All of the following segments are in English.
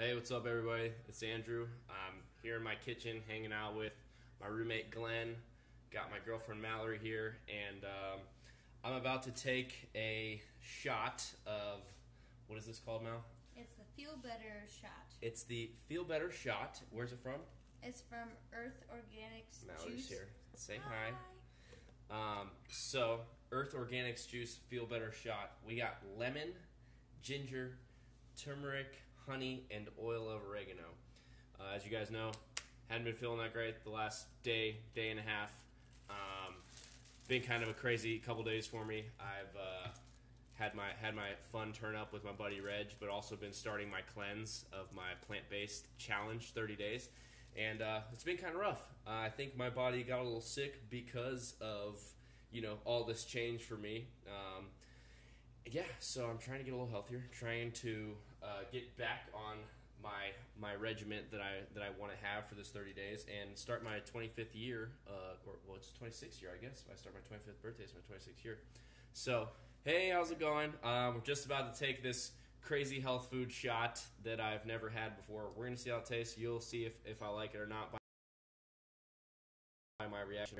Hey, what's up, everybody? It's Andrew. I'm here in my kitchen hanging out with my roommate Glenn. Got my girlfriend Mallory here, and um, I'm about to take a shot of what is this called, Mal? It's the Feel Better shot. It's the Feel Better shot. Where's it from? It's from Earth Organics Mallory's Juice. here. Say hi. Um, so, Earth Organics Juice Feel Better Shot. We got lemon, ginger, turmeric, honey, and oil of oregano. Uh, as you guys know, hadn't been feeling that great the last day, day and a half. Um, been kind of a crazy couple days for me. I've uh, had my had my fun turn up with my buddy Reg, but also been starting my cleanse of my plant based challenge, 30 days, and uh, it's been kind of rough. Uh, I think my body got a little sick because of you know all this change for me. Um, yeah, so I'm trying to get a little healthier, trying to uh, get back on my my regiment that I that I want to have for this 30 days and start my 25th year, uh, or well, it's 26th year, I guess. If I start my 25th birthday, it's my 26th year. So, hey, how's it going? Um, we're just about to take this crazy health food shot that I've never had before. We're gonna see how it tastes. You'll see if, if I like it or not by, my reaction.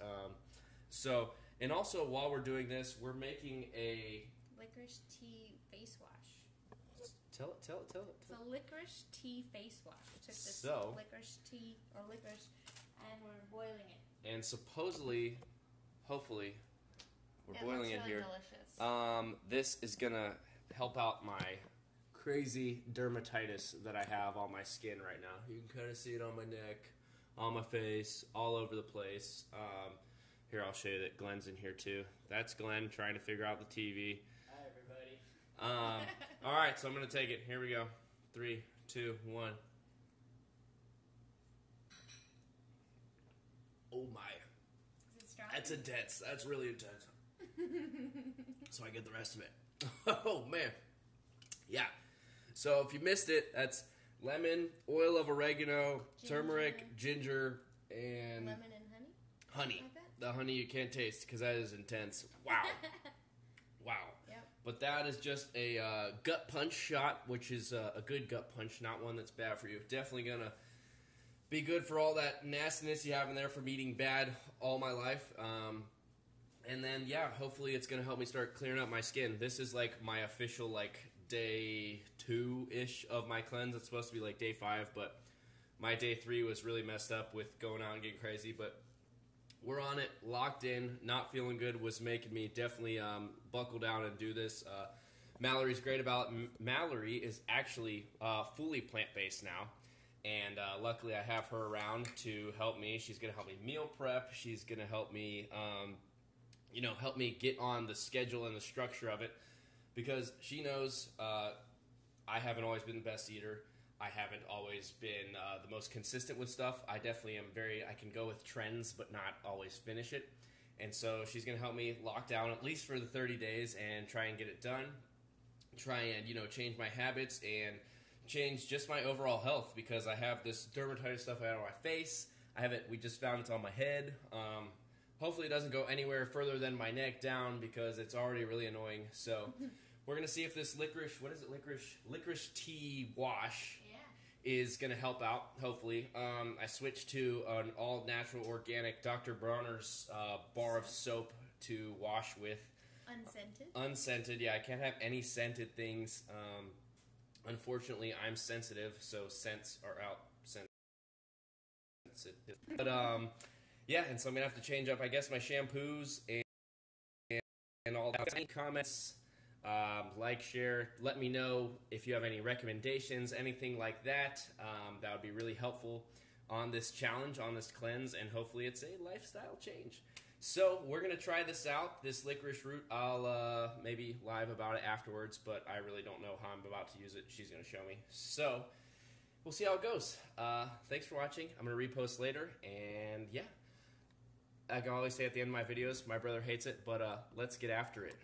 Um, so, and also while we're doing this, we're making a Licorice tea face wash. Tell it, tell it, tell it. It's a licorice tea face wash. We took this So- licorice tea or licorice and we're boiling it. And supposedly, hopefully, we're it boiling looks it really here. delicious. Um, this is gonna help out my crazy dermatitis that I have on my skin right now. You can kind of see it on my neck, on my face, all over the place. Um, here, I'll show you that Glenn's in here too. That's Glenn trying to figure out the TV. Um, all right, so I'm gonna take it. Here we go. Three, two, one. Oh my. Is it strong? That's intense. That's really intense. so I get the rest of it. oh man. Yeah. So if you missed it, that's lemon, oil of oregano, turmeric, ginger, and Lemon and honey? honey. Like? The honey you can't taste because that is intense. Wow. But that is just a uh, gut punch shot, which is uh, a good gut punch, not one that's bad for you. Definitely gonna be good for all that nastiness you have in there from eating bad all my life. Um, and then yeah, hopefully it's gonna help me start clearing up my skin. This is like my official like day two ish of my cleanse. It's supposed to be like day five, but my day three was really messed up with going out and getting crazy. But we're on it, locked in, not feeling good was making me definitely um, buckle down and do this. Uh, Mallory's great about it. M- Mallory is actually uh, fully plant based now. And uh, luckily, I have her around to help me. She's going to help me meal prep. She's going to help me, um, you know, help me get on the schedule and the structure of it because she knows uh, I haven't always been the best eater. I haven't always been uh, the most consistent with stuff. I definitely am very. I can go with trends, but not always finish it. And so she's going to help me lock down at least for the 30 days and try and get it done. Try and you know change my habits and change just my overall health because I have this dermatitis stuff out on my face. I have it. We just found it's on my head. Um, hopefully, it doesn't go anywhere further than my neck down because it's already really annoying. So. We're gonna see if this licorice, what is it, licorice, licorice tea wash Is gonna help out. Hopefully, um, I switched to an all natural organic Dr. Bronner's uh, bar of soap to wash with, Unscented. unscented. Yeah, I can't have any scented things. Um, unfortunately, I'm sensitive, so scents are out. Sensitive, but um, yeah, and so I'm gonna have to change up, I guess, my shampoos and and all that. Any comments? Um, like, share. Let me know if you have any recommendations, anything like that. Um, that would be really helpful on this challenge, on this cleanse, and hopefully it's a lifestyle change. So we're gonna try this out. This licorice root, I'll uh, maybe live about it afterwards, but I really don't know how I'm about to use it. She's gonna show me. So we'll see how it goes. Uh, thanks for watching. I'm gonna repost later, and yeah. I can always say at the end of my videos, my brother hates it, but uh, let's get after it.